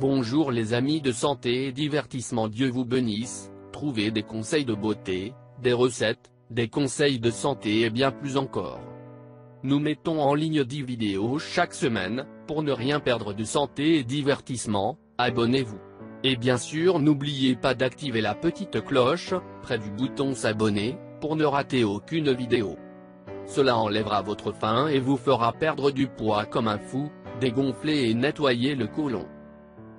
Bonjour les amis de santé et divertissement Dieu vous bénisse, trouvez des conseils de beauté, des recettes, des conseils de santé et bien plus encore. Nous mettons en ligne 10 vidéos chaque semaine, pour ne rien perdre de santé et divertissement, abonnez-vous. Et bien sûr n'oubliez pas d'activer la petite cloche, près du bouton s'abonner, pour ne rater aucune vidéo. Cela enlèvera votre faim et vous fera perdre du poids comme un fou, dégonfler et nettoyer le côlon.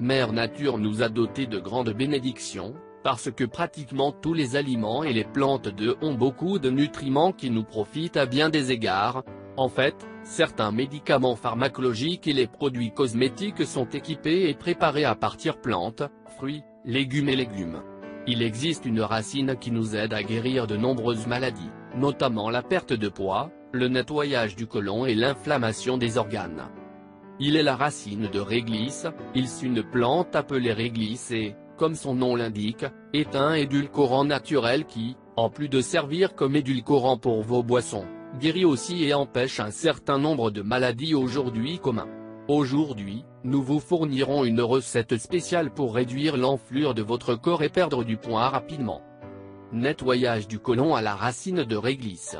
Mère Nature nous a doté de grandes bénédictions, parce que pratiquement tous les aliments et les plantes de ont beaucoup de nutriments qui nous profitent à bien des égards. En fait, certains médicaments pharmacologiques et les produits cosmétiques sont équipés et préparés à partir plantes, fruits, légumes et légumes. Il existe une racine qui nous aide à guérir de nombreuses maladies, notamment la perte de poids, le nettoyage du côlon et l'inflammation des organes. Il est la racine de réglisse, il est une plante appelée réglisse et, comme son nom l'indique, est un édulcorant naturel qui, en plus de servir comme édulcorant pour vos boissons, guérit aussi et empêche un certain nombre de maladies aujourd'hui communs. Aujourd'hui, nous vous fournirons une recette spéciale pour réduire l'enflure de votre corps et perdre du poids rapidement. Nettoyage du côlon à la racine de réglisse.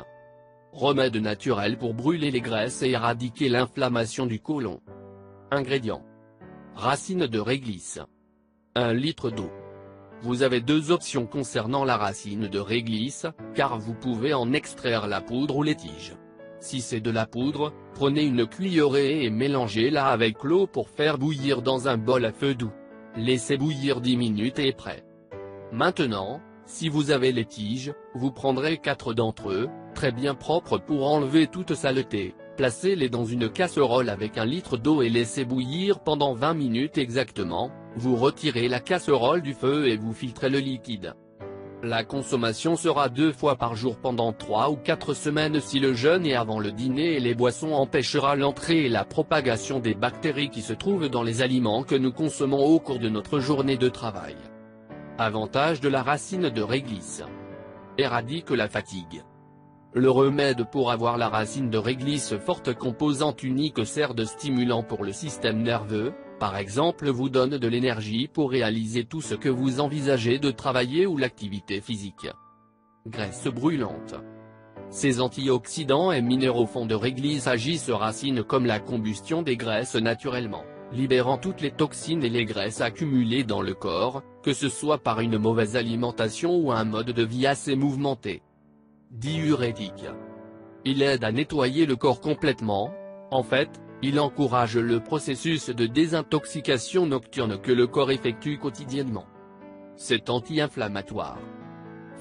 Remède naturel pour brûler les graisses et éradiquer l'inflammation du côlon. Ingrédients. Racine de réglisse. 1 litre d'eau. Vous avez deux options concernant la racine de réglisse, car vous pouvez en extraire la poudre ou les tiges. Si c'est de la poudre, prenez une cuillerée et mélangez-la avec l'eau pour faire bouillir dans un bol à feu doux. Laissez bouillir 10 minutes et prêt. Maintenant, si vous avez les tiges, vous prendrez 4 d'entre eux, très bien propres pour enlever toute saleté. Placez-les dans une casserole avec un litre d'eau et laissez bouillir pendant 20 minutes exactement, vous retirez la casserole du feu et vous filtrez le liquide. La consommation sera deux fois par jour pendant 3 ou 4 semaines si le jeûne est avant le dîner et les boissons empêchera l'entrée et la propagation des bactéries qui se trouvent dans les aliments que nous consommons au cours de notre journée de travail. Avantage de la racine de réglisse. Éradique la fatigue. Le remède pour avoir la racine de réglisse forte composante unique sert de stimulant pour le système nerveux, par exemple vous donne de l'énergie pour réaliser tout ce que vous envisagez de travailler ou l'activité physique. Graisse brûlante. Ces antioxydants et minéraux fond de réglisse agissent racines comme la combustion des graisses naturellement, libérant toutes les toxines et les graisses accumulées dans le corps, que ce soit par une mauvaise alimentation ou un mode de vie assez mouvementé diurétique. Il aide à nettoyer le corps complètement, en fait, il encourage le processus de désintoxication nocturne que le corps effectue quotidiennement. C'est anti-inflammatoire.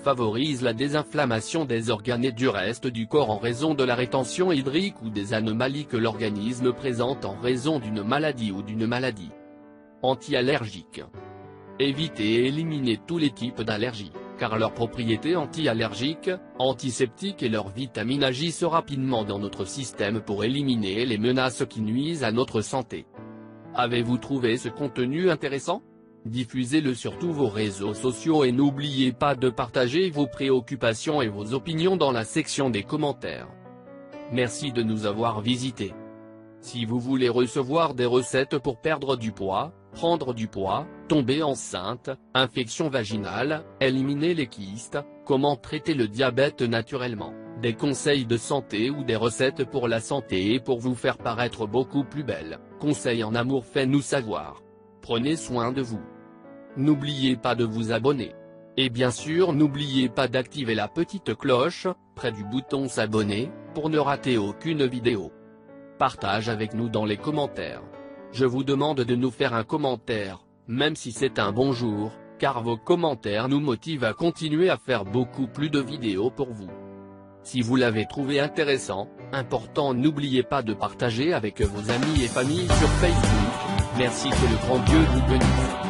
Favorise la désinflammation des organes et du reste du corps en raison de la rétention hydrique ou des anomalies que l'organisme présente en raison d'une maladie ou d'une maladie. Anti-allergique. Évitez et éliminez tous les types d'allergies car leurs propriétés anti-allergiques, antiseptiques et leurs vitamines agissent rapidement dans notre système pour éliminer les menaces qui nuisent à notre santé. Avez-vous trouvé ce contenu intéressant? Diffusez-le sur tous vos réseaux sociaux et n'oubliez pas de partager vos préoccupations et vos opinions dans la section des commentaires. Merci de nous avoir visités. Si vous voulez recevoir des recettes pour perdre du poids, prendre du poids, tomber enceinte, infection vaginale, éliminer les kystes, comment traiter le diabète naturellement, des conseils de santé ou des recettes pour la santé et pour vous faire paraître beaucoup plus belle, conseils en amour faites-nous savoir. Prenez soin de vous. N'oubliez pas de vous abonner. Et bien sûr n'oubliez pas d'activer la petite cloche, près du bouton s'abonner, pour ne rater aucune vidéo. Partage avec nous dans les commentaires. Je vous demande de nous faire un commentaire, même si c'est un bonjour, car vos commentaires nous motivent à continuer à faire beaucoup plus de vidéos pour vous. Si vous l'avez trouvé intéressant, important n'oubliez pas de partager avec vos amis et familles sur Facebook, merci que le grand Dieu vous bénisse.